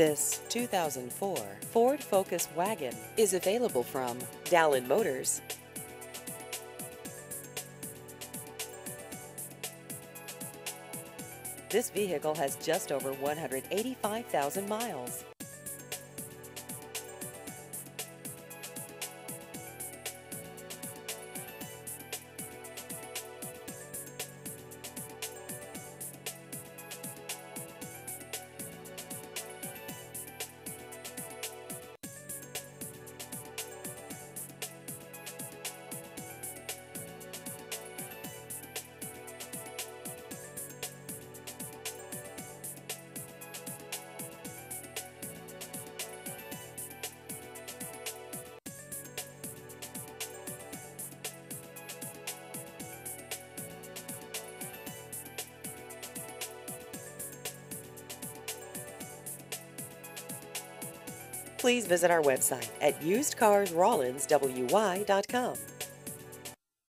This 2004 Ford Focus wagon is available from Dallin Motors. This vehicle has just over 185,000 miles. Please visit our website at usedcarsrawlinswy.com.